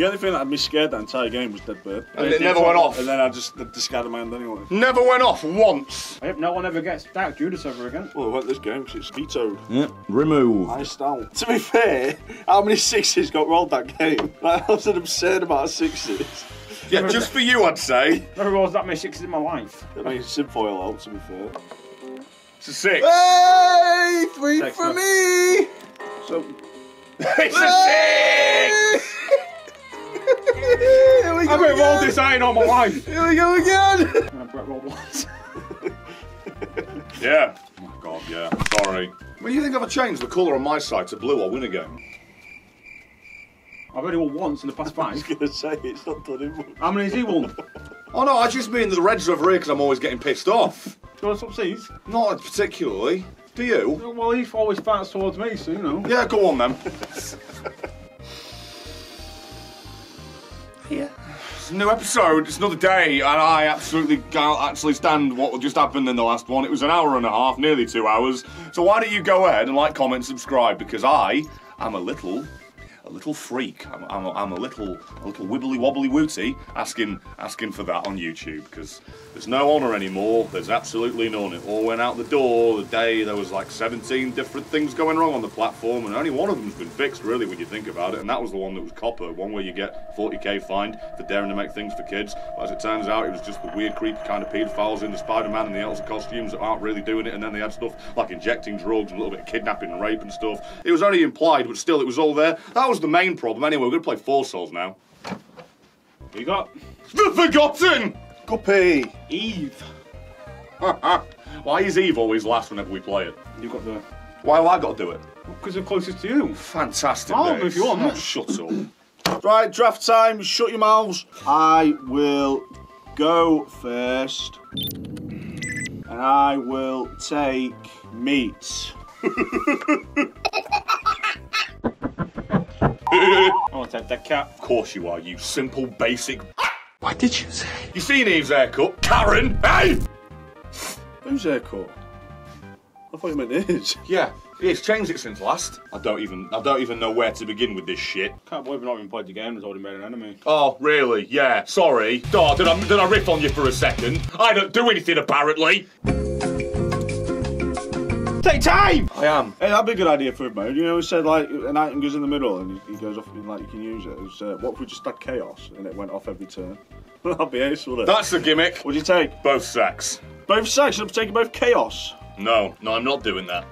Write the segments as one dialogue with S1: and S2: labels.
S1: The only thing that had me scared that entire game was Dead Bird.
S2: And it never went off.
S1: And then I just discarded my hand anyway.
S2: Never went off once.
S3: I hope no one ever gets Dark Judas ever again.
S1: Well, I want this game because it's vetoed.
S4: Yep. Remove.
S1: Iced out. To be fair, how many sixes got rolled that game? Like, that was an absurd amount of sixes.
S2: Yeah, just for you, I'd say.
S3: Never was that many sixes in my life.
S1: I mean, Sinfoil out, to be fair.
S2: It's a six.
S4: Hey, three
S3: Six,
S4: for
S3: no.
S4: me.
S1: So,
S2: it's a six.
S4: Here we
S3: I've been rolled
S4: again.
S3: this iron all my life.
S4: Here we go again.
S3: I Brett rolled once.
S2: Yeah. Oh my god, yeah. Sorry. What do you think if I change the colour on my side to blue, I'll win again?
S3: I've only won once in the past five.
S1: I was going to say, it's not done him.
S3: How many has he won?
S2: Oh no, I just mean the Reds are over here because I'm always getting pissed off.
S3: Do you want to seas?
S2: Not particularly. Do you?
S3: Well, he always fights towards me, so you know.
S2: Yeah, go on then.
S4: Yeah.
S2: It's a new episode, it's another day, and I absolutely can't actually stand what just happened in the last one. It was an hour and a half, nearly two hours. So why don't you go ahead and like, comment, subscribe, because I am a little, a little freak. I'm, I'm, a, I'm a little, a little wibbly wobbly wooty asking, asking for that on YouTube, because there's no honour anymore. There's absolutely none. It all went out the door the day there was like 17 different things going wrong on the platform, and only one of them's been fixed, really, when you think about it, and that was the one that was copper, one where you get 40k fined for daring to make things for kids. But as it turns out, it was just the weird, creepy kind of paedophiles in the Spider-Man and the Elsa costumes that aren't really doing it, and then they had stuff like injecting drugs and a little bit of kidnapping and rape and stuff. It was only implied, but still, it was all there. That was the main problem. Anyway, we're gonna play Four Souls now.
S3: You got
S2: The Forgotten!
S1: Guppy!
S3: Eve.
S2: Why is Eve always last whenever we play it?
S3: You've got the.
S2: Why have I got to do it?
S3: Because they're closest to you.
S2: Fantastic.
S3: Oh,
S2: Dave.
S3: if you want.
S2: Oh, shut up.
S1: Right, draft time, shut your mouths. I will go first. And I will take meat.
S3: I want to take that cat.
S2: Of course you are, you simple, basic.
S4: What did you say?
S2: You seen Eve's haircut? Karen! Hey!
S1: Who's haircut? I thought you meant his.
S2: Yeah, it's changed it since last. I don't even I don't even know where to begin with this shit.
S3: Can't believe we've not even played the game. There's already made an enemy.
S2: Oh, really? Yeah, sorry. Oh, did I, did I riff on you for a second? I don't do anything apparently.
S3: Take time!
S2: I am.
S1: Hey, that'd be a good idea for a mode. You know, we said like an item goes in the middle and he goes off and like you can use it. It's, uh, what if we just had chaos and it went off every turn? That'd be ace, wouldn't it?
S2: That's the gimmick.
S1: What'd you take?
S2: Both sacks.
S1: Both sides. I'm taking both chaos.
S2: No, no, I'm not doing that.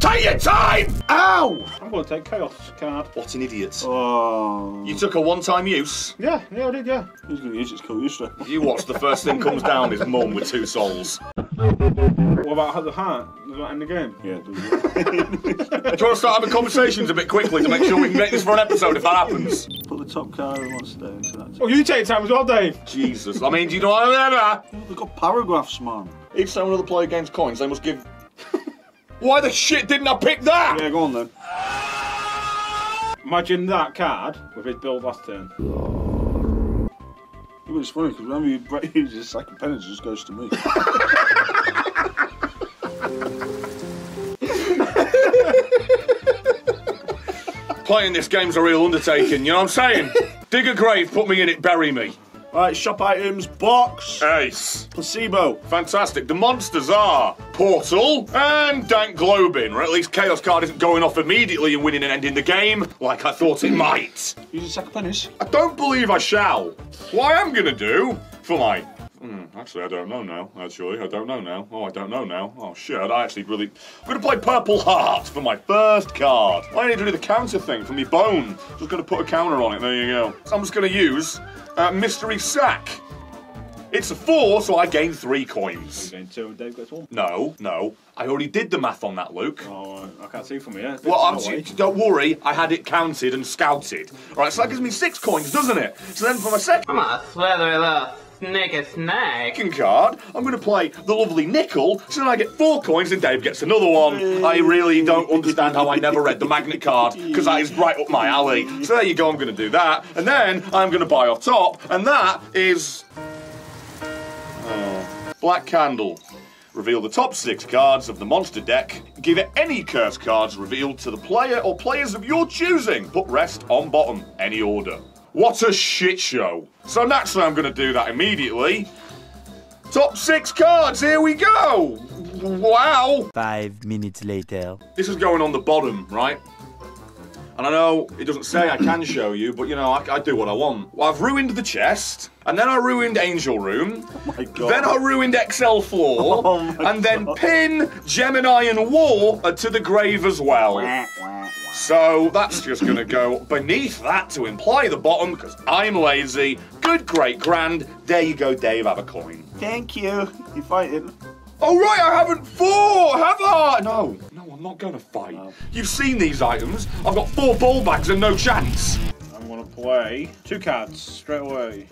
S2: Take your time! Ow!
S3: I'm going to take Chaos card.
S2: What an idiot.
S1: Oh,
S2: You took a one-time use.
S3: Yeah, yeah, I did, yeah.
S1: he's gonna use its cool
S2: You watch the first thing comes down is mum with two souls.
S3: What about the heart? Does that end the game?
S1: Yeah, does it?
S2: Do you want to start having conversations a bit quickly to make sure we can make this for an episode if that happens?
S1: Put the top card and what's there into that.
S3: Oh, you take time as well, Dave.
S2: Jesus. I mean, do you know what I mean?
S1: Oh, they've got paragraphs, man.
S2: Each time another player gains coins, they must give. Why the shit didn't I pick that?
S1: Yeah, go on then.
S3: Imagine that card with his build last turn.
S1: But it's funny because whenever you break uses second penance, just goes to me.
S2: Playing this game's a real undertaking, you know what I'm saying? Dig a grave, put me in it, bury me.
S1: Right, shop items, box,
S2: Ace.
S1: placebo.
S2: Fantastic. The monsters are Portal and Dank Globin, or at least Chaos Card isn't going off immediately and winning and ending the game like I thought it might.
S1: Using second penance.
S2: I don't believe I shall. What I am gonna do for my. Hmm, actually, I don't know now. Actually, I don't know now. Oh, I don't know now. Oh shit! I actually really. I'm gonna play Purple Heart for my first card. I need to do the counter thing for me bone. Just gonna put a counter on it. There you go. I'm just gonna use uh, Mystery Sack. It's a four, so I gain three coins.
S3: Game two and Dave gets one.
S2: No, no. I already did the math on that, Luke.
S3: Oh, I can't see from here.
S2: Well, I'm,
S3: There's no way.
S2: don't worry, I had it counted and scouted. Right, so that gives me six coins, doesn't it? So then for my second
S5: I'm a slither little sneaky snake.
S2: card, I'm going to play the lovely nickel, so then I get four coins and Dave gets another one. I really don't understand how I never read the magnet card, because that is right up my alley. So there you go, I'm going to do that. And then I'm going to buy off top, and that is. Oh, Black Candle. Reveal the top six cards of the monster deck. Give it any curse cards revealed to the player or players of your choosing. Put rest on bottom, any order. What a shit show. So naturally, I'm going to do that immediately. Top six cards, here we go. Wow.
S6: Five minutes later.
S2: This is going on the bottom, right? And I know it doesn't say I can show you, but you know, I, I do what I want. Well, I've ruined the chest, and then I ruined Angel Room, oh
S1: my God.
S2: then I ruined XL Floor,
S1: Oh my
S2: and then pin Gemini and War are to the grave as well. So that's just gonna go beneath that to imply the bottom, because I'm lazy. Good, great, grand. There you go, Dave, have a coin.
S1: Thank you. You fighting?
S2: Oh right, I haven't fought, have I? No, no, I'm not gonna fight. You've seen these items. I've got four ball bags and no chance.
S3: I'm gonna play two cards straight away.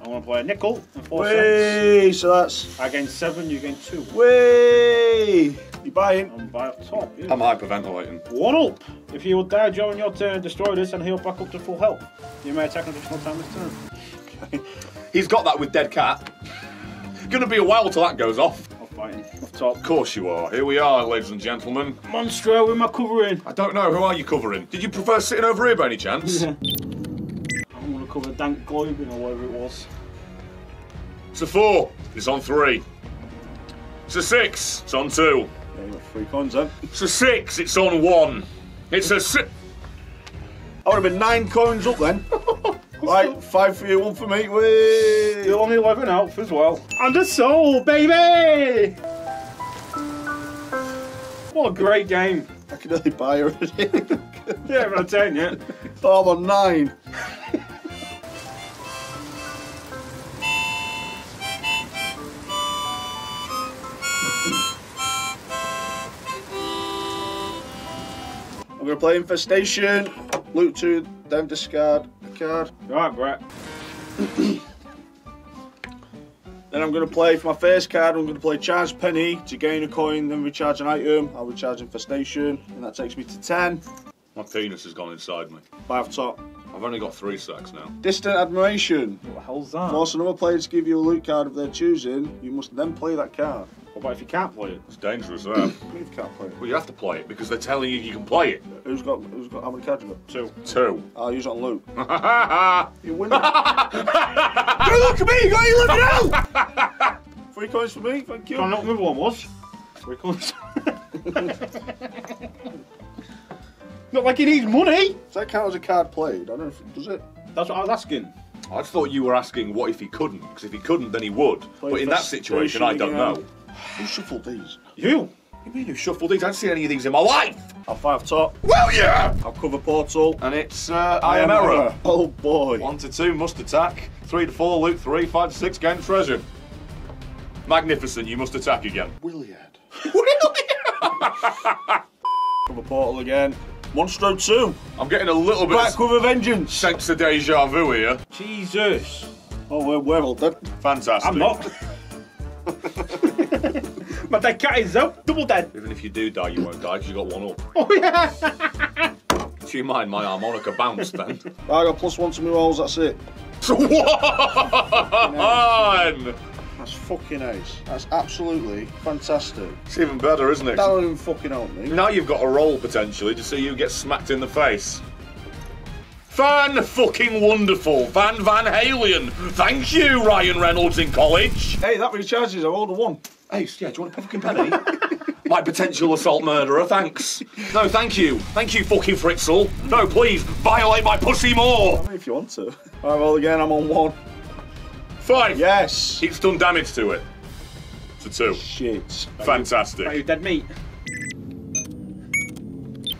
S3: I'm gonna play a nickel and four cents.
S1: Way. So that's
S3: I gain seven, you gain two.
S1: way. You buying?
S3: I'm by up top. yeah.
S2: I'm hyperventilating.
S3: One up. If he would die during your turn, destroy this, and he'll back up to full health. You may attack an additional time this turn.
S2: He's got that with dead cat. Gonna be a while till that goes off.
S3: I'm fighting. Off top.
S2: Of course you are. Here we are, ladies and gentlemen.
S3: Monstro with my covering.
S2: I don't know, who are you covering? Did you prefer sitting over here by any chance?
S3: I'm gonna cover Dank Globin or whatever it was.
S2: It's a four. It's on three. It's a six. It's on two.
S1: Yeah, you got three coins then.
S2: It's a six. It's on one. It's a six.
S1: I would have been nine coins up then. right, five for you, one for me. Way.
S3: You're only 11 out as well. And a soul, baby! What a great game.
S1: I can only buy already.
S3: Yeah, I'm telling you.
S1: oh, I'm on nine. I'm going to play Infestation. Loot 2, then discard a card.
S3: Alright, Brett.
S1: Then I'm going to play for my first card. I'm going to play Charge Penny to gain a coin, then recharge an item. I'll recharge Infestation, and that takes me to 10.
S2: My penis has gone inside me.
S1: Five top.
S2: I've only got three sacks now.
S1: Distant Admiration.
S3: What the hell's that?
S1: Force another player to give you a loot card of their choosing. You must then play that card.
S3: What about if you can't play it?
S2: It's dangerous, that.
S1: You can't play it.
S2: well, you have to play it because they're telling you you can play it.
S1: Who's got? Who's got? How many cards you got?
S3: Two.
S2: Two.
S1: I'll use it on loot.
S2: Ha
S1: You win. hey, look at me! You got eleven out. Three coins for me. Thank you.
S3: Can't know what the one was. Three coins. Not like he needs money.
S1: Does that count as a card played? I don't know if it does it.
S3: That's what I was asking.
S2: I just thought you were asking what if he couldn't, because if he couldn't, then he would.
S1: Play
S2: but in that situation, I don't know.
S1: Who shuffled these?
S3: You.
S2: You mean you shuffled these? I haven't seen any of these in my life.
S1: I'll five top.
S2: Well, yeah.
S1: I'll cover portal.
S2: And it's uh, I am error.
S1: Oh boy.
S2: One to two must attack. Three to four loot three. Five to six gain treasure. Magnificent. You must attack again.
S1: Williard. Williard! Cover portal again. Monstro two.
S2: I'm getting a little bit
S1: Back with a vengeance.
S2: sense of deja vu here.
S3: Jesus.
S1: Oh, we're, we're all dead.
S2: Fantastic.
S3: I'm not. My dead cat is up, Double dead.
S2: Even if you do die, you won't die because you got one up.
S3: Oh yeah.
S2: Do you mind my harmonica bounce then?
S1: Right, I got plus one to my rolls. That's it.
S2: One.
S1: That's fucking ace. That's absolutely fantastic.
S2: It's even better, isn't it?
S1: That don't even fucking help me.
S2: Now you've got a roll potentially to see you get smacked in the face. Fan fucking wonderful, Van Van Halen. Thank you, Ryan Reynolds in college.
S1: Hey, that recharges. I rolled a one.
S2: Ace, yeah, do you want a fucking penny? My potential assault murderer, thanks. No, thank you. Thank you, fucking Fritzl. No, please, violate my pussy more.
S1: I mean, if you want to. Alright, well, again. I'm on one.
S2: Five.
S1: Yes.
S2: It's done damage to it. To two.
S1: Shit.
S2: Fantastic.
S3: Are you dead meat?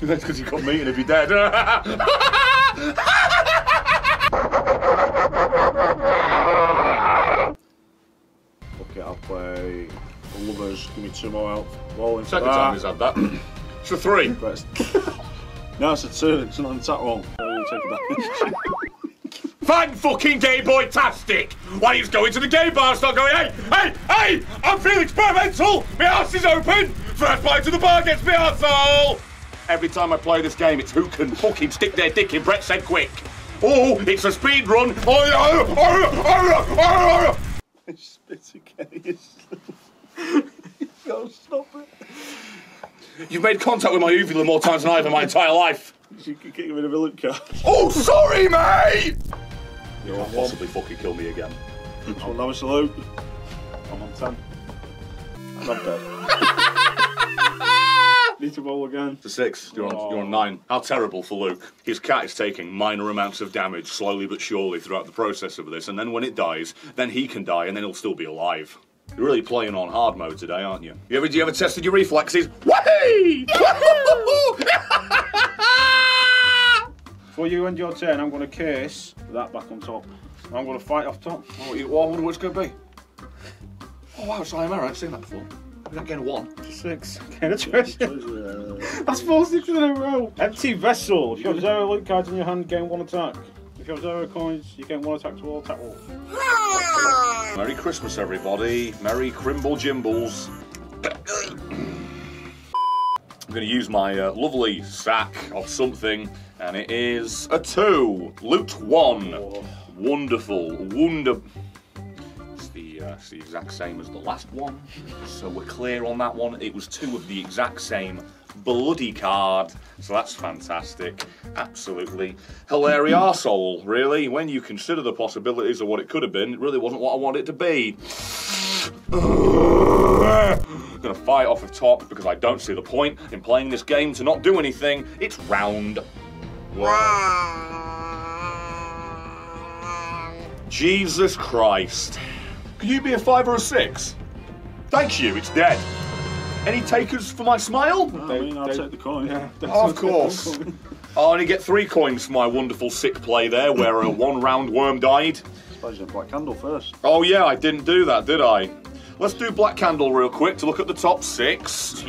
S2: That's because you got meat and if you're dead.
S1: Okay, I'll play lovers. Give me two more out. Rolling for
S2: Second
S1: that.
S2: time he's had that. It's a three.
S1: No, it's a two. It's not an attack roll. So you take a damage.
S2: Fan fucking gay boy tastic! Why he's going to the gay bar, start going, hey, hey, hey! I'm feeling experimental! My ass is open! First bite to the bar gets me arsehole! Every time I play this game, it's who can fucking stick their dick in Brett said quick. Oh, it's a speed run. Oh, oh, oh, oh, oh, oh.
S1: Spit again. Go stop it.
S2: You've made contact with my uvula more times than I have in my entire life.
S1: You can get rid of a look card.
S2: Oh, sorry, mate! You can't possibly fucking kill me again.
S1: Oh, now a salute.
S3: I'm on 10.
S1: Not dead.
S3: Need to roll again.
S2: To six. You're on, you're on oh. nine. How terrible for Luke. His cat is taking minor amounts of damage, slowly but surely, throughout the process of this, and then when it dies, then he can die, and then he'll still be alive. You're really playing on hard mode today, aren't you? You ever, you ever tested your reflexes? Wahey!
S3: Before you and your turn, I'm going to curse that back on top. I'm going to fight off top.
S2: Oh, you- well, I wonder what it's going to be. Oh, wow, it's I am error. I haven't seen that before. Not getting one.
S3: Six. Okay, that's four sixes in a row. Empty vessel. If you have zero loot cards in your hand, gain one attack. If you have zero coins, you gain one attack to all attack rolls.
S2: Merry Christmas, everybody. Merry Crimble Jimbles. I'm going to use my uh, lovely sack of something, and it is a two. Loot one. Wonderful. Wonder. It's the, exact same as the last one. So we're clear on that one. It was two of the exact same bloody card. So that's fantastic. Absolutely hilarious arsehole, really. When you consider the possibilities of what it could have been, it really wasn't what I wanted it to be. I'm gonna fight off the top because I don't see the point in playing this game to not do anything. It's round Jesus Christ. Can you be a five or a six? Thank you, it's dead. Any takers for my smile?
S1: I mean, I'll
S3: They-
S1: take the coin.
S2: Oh, of course. I only get three coins for my wonderful sick play there, where a one round worm died.
S1: Suppose you black candle first.
S2: Oh yeah, I didn't do that, did I? Let's do Black Candle real quick to look at the top six.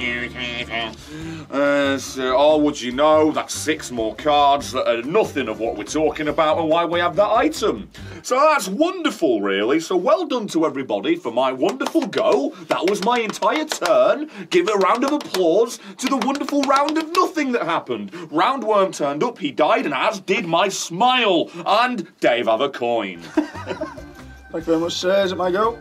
S2: Uh, so, oh, would you know, that's six more cards that are nothing of what we're talking about and why we have that item. So that's wonderful, really. So well done to everybody for my wonderful go. That was my entire turn. Give a round of applause to the wonderful round of nothing that happened. Roundworm turned up, he died, and as did my smile. And Dave have a coin.
S1: Thank you very much, sir. Is it my go?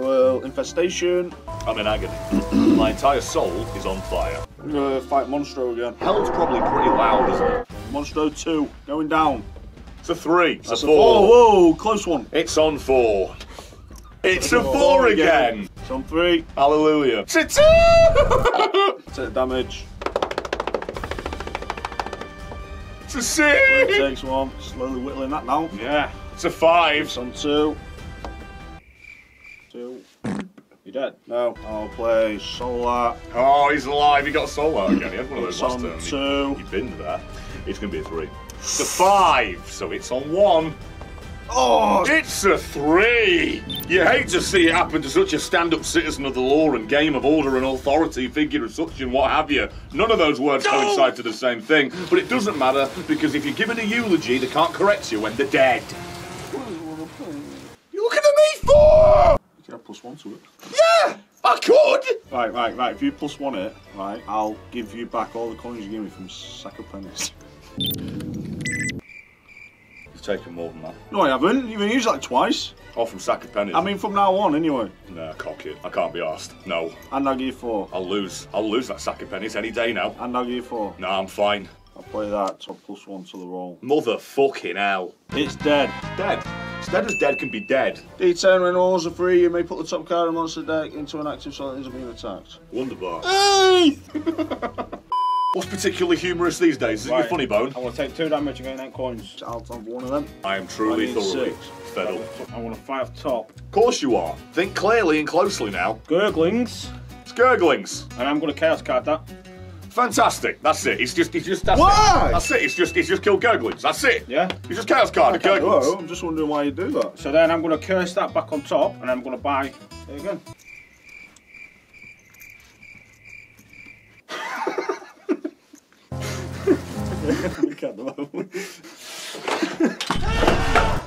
S1: Well, infestation.
S2: I'm in agony. My entire soul is on fire.
S1: I'm gonna fight Monstro again.
S2: Hell's probably pretty loud, isn't it?
S1: Monstro 2, going down.
S2: It's a 3. It's
S1: That's
S2: a
S1: 4.
S2: four.
S1: Whoa, close one.
S2: It's on 4. It's a 4, four again. again.
S1: It's on 3.
S2: Hallelujah. It's a 2!
S1: Take damage.
S2: It's a
S1: 6!
S2: It
S1: takes one. Slowly whittling that now.
S3: Yeah.
S2: It's a 5.
S1: It's on 2.
S3: You're dead.
S1: No, I'll play Solar.
S2: Oh, he's alive. He got Solar again. He had one of those last turn. He-
S1: two.
S2: He binned that. It's going to be a three. It's a five. So it's on one.
S1: Oh,
S2: It's a three! You hate to see it happen to such a stand up citizen of the law and game of order and authority, figure of such and what have you. None of those words coincide to the same thing, but it doesn't matter because if you're given a eulogy, they can't correct you when they're dead. You looking at me for?
S1: You can have plus one to it.
S2: Yeah! I could!
S1: Right, right, right. If you plus one it, right, I'll give you back all the coins you gave me from Sack of Pennies.
S2: You've taken more than that.
S1: No, I haven't. You've used that twice.
S2: Oh, from sack of pennies.
S1: I mean, from now on, anyway.
S2: nah, cock it. I can't be asked. No.
S1: And I'll give you four.
S2: I'll lose. I'll lose that sack of pennies any day now.
S1: And I'll give you four.
S2: Nah, I'm fine.
S1: I'll play that. So plus one to the roll.
S2: Motherfucking hell.
S1: It's dead.
S2: Dead. As dead as dead can be dead.
S1: D10 when rolls are free, you may put the top card of the monster deck into an active so it isn't being attacked.
S2: Wonderbar. Hey! What's particularly humorous these days? Is it your funny bone?
S3: I want to take two damage and gain eight coins.
S1: I'll have one of them.
S2: I am truly
S1: I
S2: thoroughly
S1: six.
S2: fed up.
S3: I want to five top.
S2: Of course you are. Think clearly and closely now.
S3: Gurglings.
S2: It's gurglings.
S3: And I'm going to chaos card that.
S2: Fantastic. That's it. It's just, it's just, that's
S1: Why?
S2: it. That's it. It's just, it's just killed gurglings. That's it.
S3: Yeah.
S2: It's just chaos card, the gurglings.
S1: Oh, I'm just wondering why you do that.
S3: So then I'm going to curse that back on top and I'm going to buy it again.
S1: Look at them.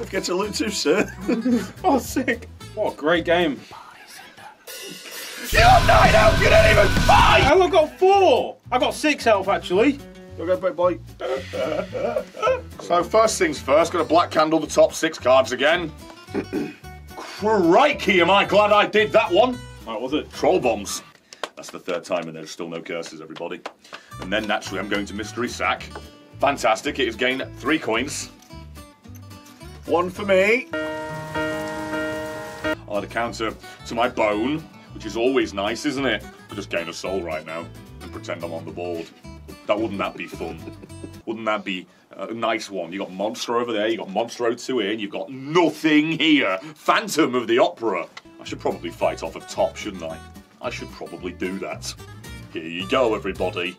S1: Get to loot too, sir.
S3: Oh, sick. What a great game.
S2: You're nine out. You didn't even fight.
S3: I only got four. I got six health actually.
S1: Go get big boy.
S2: So first things first, gonna black candle the top six cards again. Crikey, am I glad I did that one.
S3: What was it?
S2: Troll bombs. That's the third time, and there's still no curses, everybody. And then naturally, I'm going to mystery sack. Fantastic. It has gained three coins.
S1: One for me.
S2: I'll add a counter to my bone, which is always nice, isn't it? I just gain a soul right now and pretend I'm on the board. That wouldn't that be fun? Wouldn't that be a nice one? You got Monster over there, you got Monstro 2 here, and you've got nothing here. Phantom of the Opera. I should probably fight off of top, shouldn't I? I should probably do that. Here you go, everybody.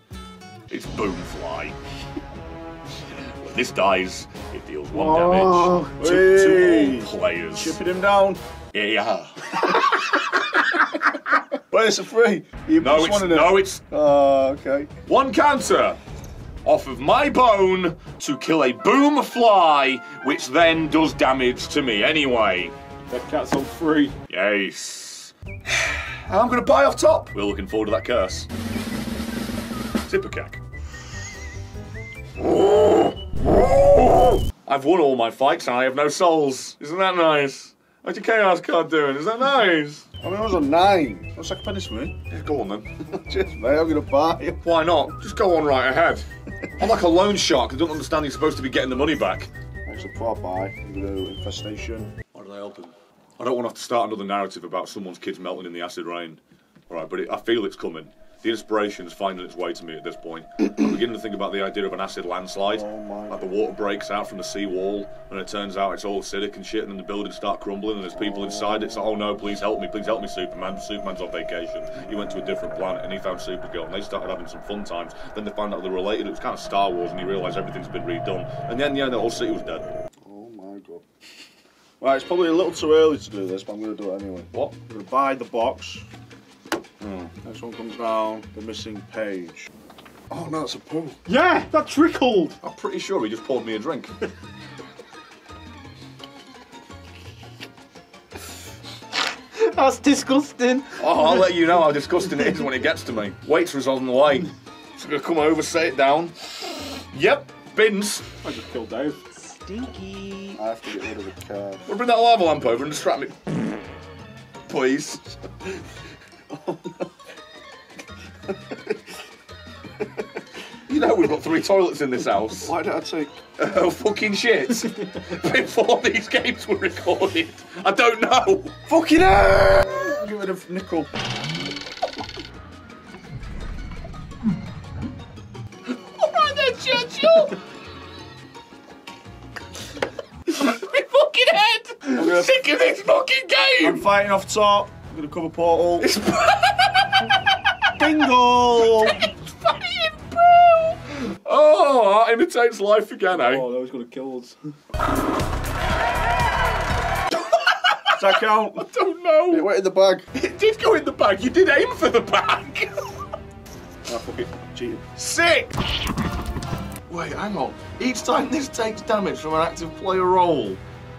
S2: It's Boomfly. when this dies, it deals one
S1: Oh,
S2: damage to, oh, to
S1: hey.
S2: all players.
S1: Chipping him down.
S2: Yeah.
S1: Wait, it's a free. You
S2: No,
S1: plus
S2: it's
S1: one in it.
S2: no, it's
S1: Oh, okay.
S2: one counter off of my bone to kill a boom fly, which then does damage to me anyway.
S3: That cat's on free.
S2: Yes. I'm gonna buy off top. We're looking forward to that curse. Zippercack. I've won all my fights and I have no souls. Isn't that nice? How's your chaos card doing? Is that nice?
S1: I mean, I was a nine. That's like a penny for me.
S2: Yeah, go on then.
S1: Cheers, mate. I'm gonna buy it.
S2: Why not? Just go on right ahead. I'm like a loan shark. I don't understand you're supposed to be getting the money back.
S1: It's a I buy, do infestation.
S2: Why did I open? I don't want to have to start another narrative about someone's kids melting in the acid rain. All right, but it, I feel it's coming. The inspiration is finding its way to me at this point. I'm beginning to think about the idea of an acid landslide.
S1: Oh
S2: Like the water breaks out from the sea wall, and it turns out it's all acidic and shit, and then the buildings start crumbling, and there's people oh. inside. It's like, oh no, please help me, please help me, Superman. Superman's on vacation. He went to a different planet, and he found Supergirl, and they started having some fun times. Then they found out they're related. It was kind of Star Wars, and he realised everything's been redone. And then, yeah, the whole city was dead.
S1: Oh my god. Right, it's probably a little too early to do this, but I'm gonna do it anyway.
S2: What?
S1: I'm gonna buy the box. Hmm. Next one comes down, the missing page. Oh no, it's a poo.
S3: Yeah, that trickled.
S2: I'm pretty sure he just poured me a drink.
S5: That's disgusting.
S2: Oh, I'll let you know how disgusting it is when it gets to me. Waitress on the way. She's gonna come over, set it down. Yep, bins.
S3: I just killed Dave.
S5: Stinky.
S1: I have to get rid of the card.
S2: We'll bring that lava lamp over and distract me. Please. you know we've got three toilets in this house.
S1: Why did I take?
S2: Oh, fucking shit. Before these games were recorded. I don't know.
S1: Fucking hell! Get rid of nickel.
S2: Alright then, Churchill. My fucking head.
S1: gonna-
S2: Sick of this fucking game.
S1: I'm fighting off top. I'm gonna cover portal. It's Bingo!
S2: Oh, art imitates life again, eh?
S3: Oh, that was gonna kill us.
S1: Does that count?
S2: I don't know.
S1: It went in the bag.
S2: It did go in the bag. You did aim for the bag.
S1: Ah, fuck it. Cheated.
S2: Sick. Wait, hang on. Each time this takes damage from an active player roll.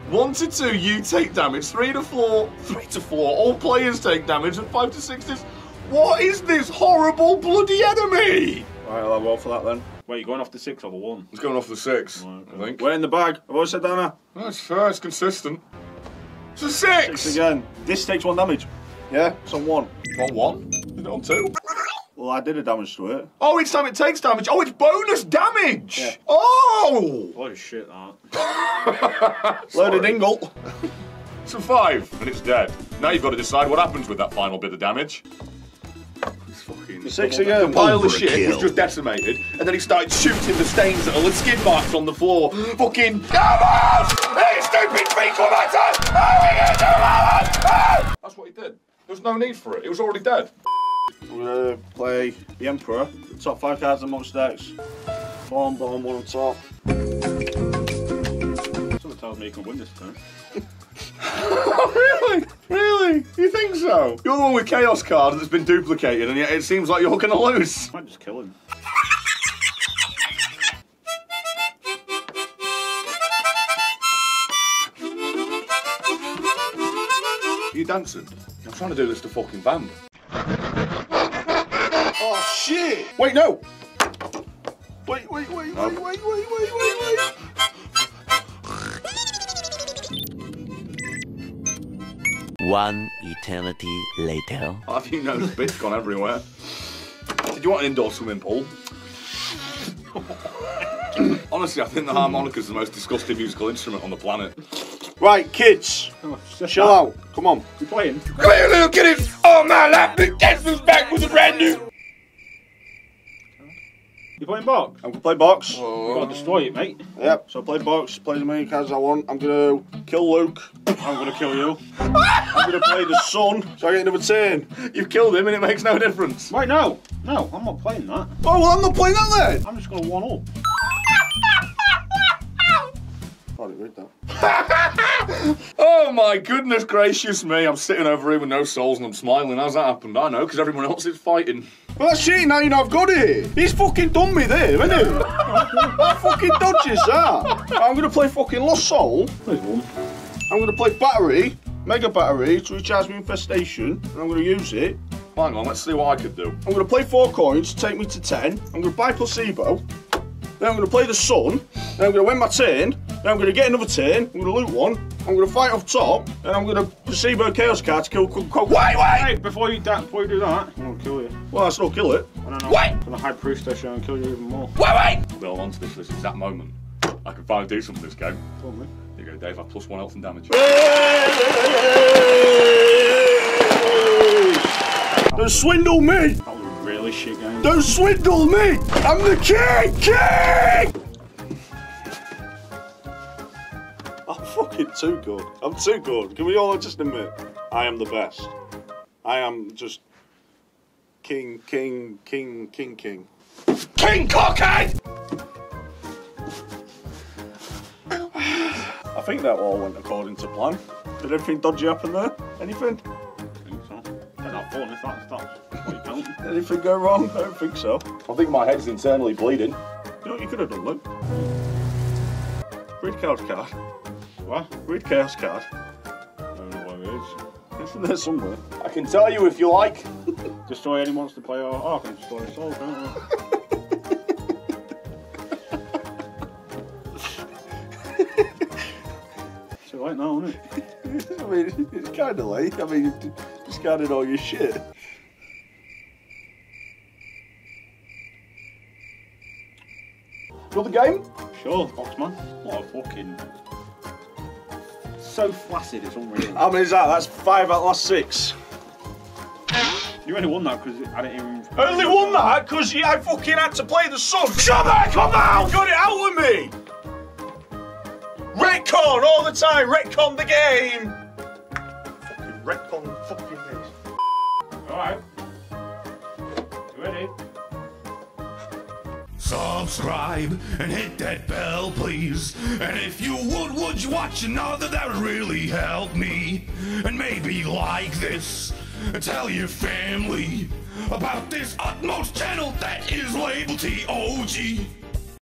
S2: One to two, you take damage. Three to four, three to four, all players take damage, and five to six is. What is this horrible bloody enemy?
S1: Right, I'll have roll for that then.
S3: Wait, you're going off the six or the one?
S2: It's going off the six,
S3: Right,
S2: I think.
S1: Wait in the bag. I've always said that now.
S2: That's fair, it's consistent. It's a six!
S1: Six again. This takes one damage. Yeah, it's on one.
S2: On one? Is it on two?
S1: Well, I did a damage to it.
S2: Oh, each time it takes damage. Oh, it's bonus damage!
S1: Yeah.
S2: Oh!
S3: Holy shit, that.
S1: Loaded ingle.
S2: It's a five, and it's dead. Now you've got to decide what happens with that final bit of damage. It's fucking
S1: Six
S2: the
S1: again.
S2: pile of shit was just decimated, and then he started shooting the stains that are skid marks on the floor. Fucking come on! Hey, stupid fecal matter! How are we gonna do that? That's what he did. There's no need for it. It was already dead.
S1: I'm gonna play the Emperor. The top five cards amongst decks. Form, bottom, one on top.
S3: Something tells me you can win this turn.
S2: Oh really? Really? You think so? You're the one with Chaos card that's been duplicated, and yet it seems like you're gonna lose.
S3: I Might just kill him.
S2: Are you dancing? I'm trying to do this to fucking Vamp.
S1: Oh shit! Wait, no! Wait, wait, wait, wait, wait, wait, wait, wait, wait.
S6: One eternity later.
S2: Have you know the bit's gone everywhere? Did you want an indoor swimming pool? Honestly, I think the harmonica's the most disgusting musical instrument on the planet.
S1: Right, kids,
S3: Oh,
S1: chill
S3: that.
S1: out. Come on.
S3: You playing?
S2: Come here, little kiddies! All my life, Big Texas back with a brand new.
S3: You playing box?
S1: I'm gonna play box.
S3: Gotta destroy it, mate.
S1: Yep. So play box. Play as many cards as I want. I'm gonna kill Luke.
S3: I'm gonna kill you.
S1: I'm gonna play the sun. So I get another turn.
S2: You've killed him and it makes no difference.
S3: Wait, no, no, I'm not playing that.
S1: Oh well, I'm not playing that then.
S3: I'm just gonna one up.
S1: I didn't read that.
S2: Oh my goodness gracious me, I'm sitting over here with no souls and I'm smiling. How's that happened? I know, because everyone else is fighting.
S1: Well, that's cheating now you know I've got it. He's fucking done me there, hasn't he? what fucking dodge is that? I'm gonna play fucking Lost Soul.
S3: There's one.
S1: I'm gonna play Battery, Mega Battery to recharge my Infestation, and I'm gonna use it.
S2: Hang on, let's see what I could do.
S1: I'm gonna play four coins to take me to ten. I'm gonna buy Placebo. Then I'm gonna play the Sun. Then I'm gonna win my turn. Then I'm gonna get another turn. I'm gonna loot one. I'm gonna fight off top. And I'm gonna Placebo Chaos card to kill. kill, kill wait, wait!
S3: Hey, before you, da- before you do that, I'm gonna kill you.
S1: Well, I still kill it.
S3: I don't know.
S2: Wait!
S3: I'm gonna high priestess you and kill you even more.
S2: Wait, wait! Well, on to this, this exact moment. I can finally do something with this game.
S3: Probably.
S2: Here you go, Dave. I've plus one health and damage.
S1: Don't swindle me!
S3: That was a really shit game.
S1: Don't swindle me! I'm the king! King! Fucking too good. I'm too good. Can we all just admit I am the best? I am just king, king, king, king, king.
S2: King Cockhead!
S1: I think that all went according to plan. Did anything dodgy happen there? Anything?
S3: I think so. They're not fun if that's, that's what you count.
S1: Anything go wrong? I don't think so.
S2: I think my head's internally bleeding.
S1: You know what you could have done, Luke? Read chaos card.
S3: What?
S1: Read chaos card.
S3: I don't know what it is.
S1: Isn't there somewhere?
S2: I can tell you if you like.
S3: Destroy any monster player. Oh, I can destroy a soul, can't I? Too late now, isn't it?
S1: I mean, it's kind of late. I mean, you've discarded all your shit.
S2: Another game?
S3: Sure, Boxman. What a fucking. So flaccid, it's unreal.
S1: How many is that? That's five out of last six.
S3: You only won that because I didn't even.
S1: I only won that because I fucking had to play the sun. Shut up! Come on! Got it out with me! Retcon all the time! Retcon the game! Fucking retcon fucking this.
S3: Alright.
S7: Subscribe and hit that bell, please. And if you would, would you watch another? That would really help me. And maybe like this. And tell your family about this utmost channel that is labeled TOG.